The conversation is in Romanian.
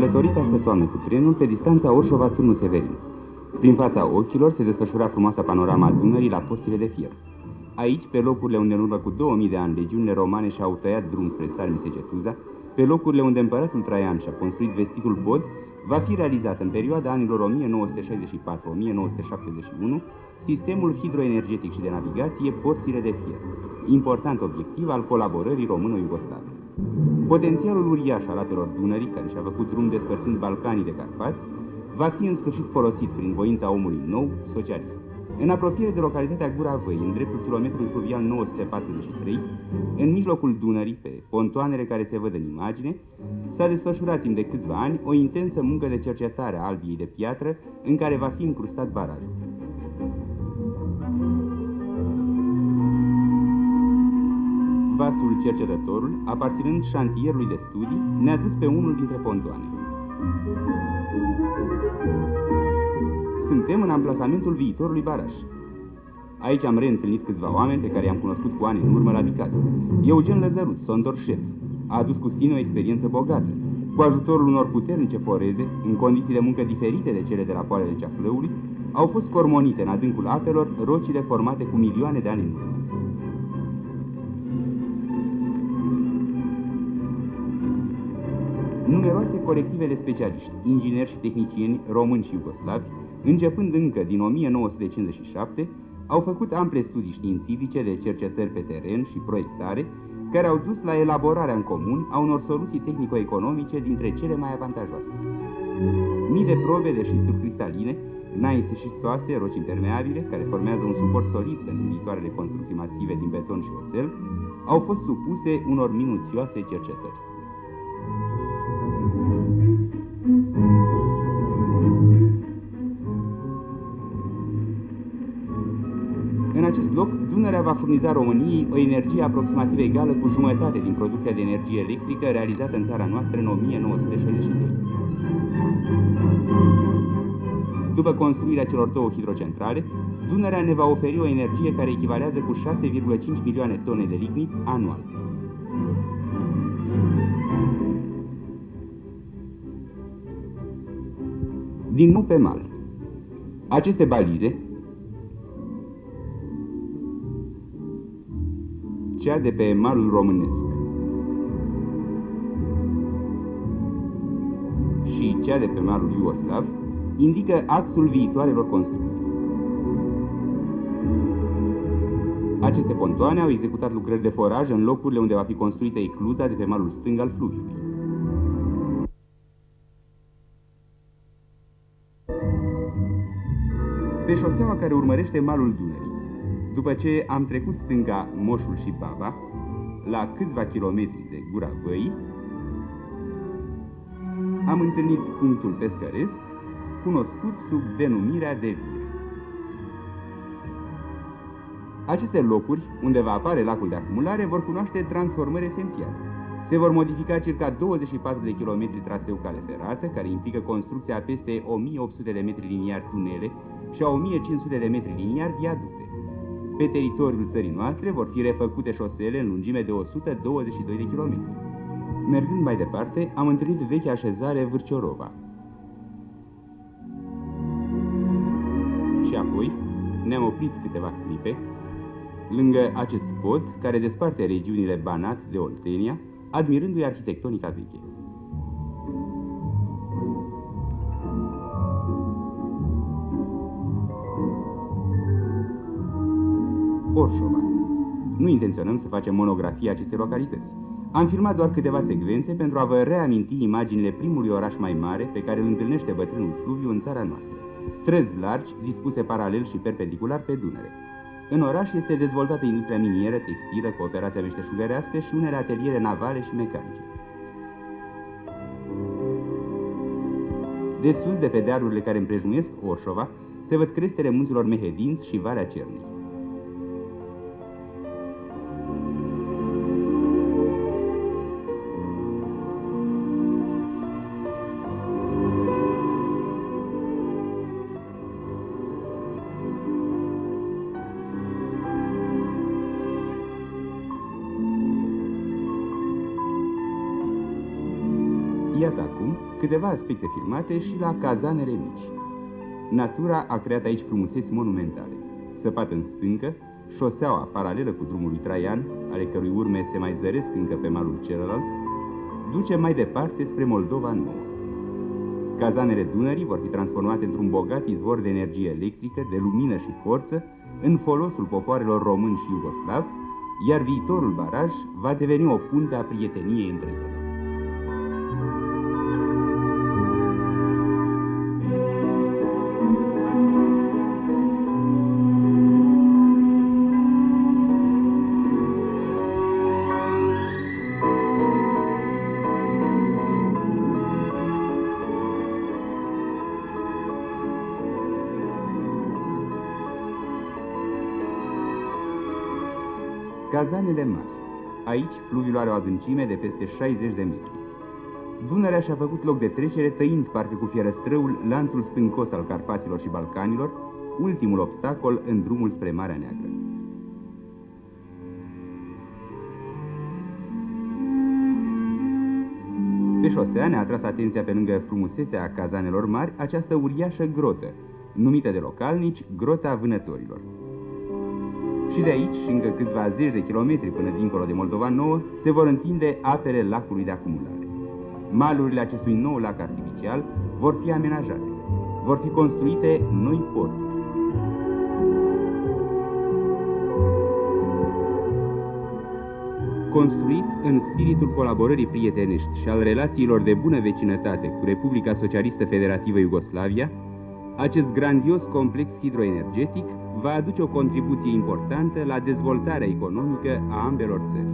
călătorit astă toamnă cu trenul pe distanța Orșova-Turnul Severin. Prin fața ochilor se desfășura frumoasa panorama Dunării la porțile de fier. Aici, pe locurile unde în urmă cu 2000 de ani legiunile romane și-au tăiat drum spre Salmisegetuza, pe locurile unde împăratul Traian și-a construit vestitul pod, va fi realizat în perioada anilor 1964-1971 sistemul hidroenergetic și de navigație Porțile de Fier, important obiectiv al colaborării româno-iugoslave. Potențialul uriaș al apelor Dunării, care și-a făcut drum despărțind Balcanii de Carpați, va fi în sfârșit folosit prin voința omului nou, socialist. În apropiere de localitatea Gura Văi, în dreptul kilometrului fluvial 943, în mijlocul Dunării, pe pontoanele care se văd în imagine, s-a desfășurat timp de câțiva ani o intensă muncă de cercetare a albiei de piatră în care va fi încrustat barajul. Vasul cercetătorul, aparținând șantierului de studii, ne-a dus pe unul dintre pontoane. Suntem în amplasamentul viitorului baraj. Aici am reîntâlnit câțiva oameni pe care i-am cunoscut cu ani în urmă la Bicas. Eugen Lăzăruț, sondor șef, a adus cu sine o experiență bogată. Cu ajutorul unor puternice foreze, în condiții de muncă diferite de cele de la poalele ceaflăului, au fost cormonite în adâncul apelor rocile formate cu milioane de ani în urmă. Numeroase colective de specialiști, ingineri și tehnicieni români și iugoslavi, începând încă din 1957, au făcut ample studii științifice de cercetări pe teren și proiectare, care au dus la elaborarea în comun a unor soluții tehnico-economice dintre cele mai avantajoase. Mii de probe de șisturi cristaline, naise șistoase, roci impermeabile, care formează un suport solid pentru viitoarele construcții masive din beton și oțel, au fost supuse unor minuțioase cercetări. Acest loc, Dunărea va furniza României o energie aproximativ egală cu jumătate din producția de energie electrică realizată în țara noastră în 1962. După construirea celor două hidrocentrale, Dunărea ne va oferi o energie care echivalează cu 6,5 milioane tone de lignit anual. Din nou pe mal. Aceste balize, cea de pe malul românesc și cea de pe malul iugoslav, indică axul viitoarelor construcții. Aceste pontoane au executat lucrări de foraj în locurile unde va fi construită ecluza de pe malul stâng al fluviului. Pe șoseaua care urmărește malul Dunării, după ce am trecut stânga Moșul și Baba, la câțiva kilometri de Gura Văii, am întâlnit punctul pescăresc, cunoscut sub denumirea de Vir. Aceste locuri, unde va apare lacul de acumulare, vor cunoaște transformări esențiale. Se vor modifica circa 24 de kilometri traseu cale ferată, care implică construcția a peste 1800 de metri liniari tunele și a 1500 de metri liniari viaducte. Pe teritoriul țării noastre vor fi refăcute șosele în lungime de 122 de kilometri. Mergând mai departe, am întâlnit vechea așezare Vârciorova. Și apoi ne-am oprit câteva clipe lângă acest pod care desparte regiunile Banat de Oltenia, admirându-i arhitectonica veche. Orșova. Nu intenționăm să facem monografia acestei localități. Am filmat doar câteva secvențe pentru a vă reaminti imaginile primului oraș mai mare pe care îl întâlnește bătrânul fluviu în țara noastră. Străzi largi, dispuse paralel și perpendicular pe Dunăre. În oraș este dezvoltată industria minieră, textilă, cooperația meșteșugărească și unele ateliere navale și mecanice. De sus, de pe dealurile care împrejmuiesc Orșova, se văd crestele munților Mehedinți și Valea Cernei. Iată acum Câteva aspecte filmate și la cazanele mici. Natura a creat aici frumuseți monumentale. Săpat în stâncă, șoseaua paralelă cu drumul lui Traian, ale cărui urme se mai zăresc încă pe malul celălalt, duce mai departe spre Moldova Nouă. Cazanele Dunării vor fi transformate într-un bogat izvor de energie electrică, de lumină și forță, în folosul popoarelor români și iugoslavi, iar viitorul baraj va deveni o punte a prieteniei între ele. Cazanele mari. Aici fluviul are o adâncime de peste 60 de metri. Dunărea și-a făcut loc de trecere tăind parcă cu fierăstrăul lanțul stâncos al Carpaților și Balcanilor, ultimul obstacol în drumul spre Marea Neagră. Pe șosea ne-a atras atenția pe lângă frumusețea cazanelor mari această uriașă grotă, numită de localnici Grota Vânătorilor. Și de aici, și încă câțiva zeci de kilometri până dincolo de Moldova Nouă, se vor întinde apele lacului de acumulare. Malurile acestui nou lac artificial vor fi amenajate. Vor fi construite noi porturi. Construit în spiritul colaborării prietenești și al relațiilor de bună vecinătate cu Republica Socialistă Federativă Iugoslavia, acest grandios complex hidroenergetic va aduce o contribuție importantă la dezvoltarea economică a ambelor țări.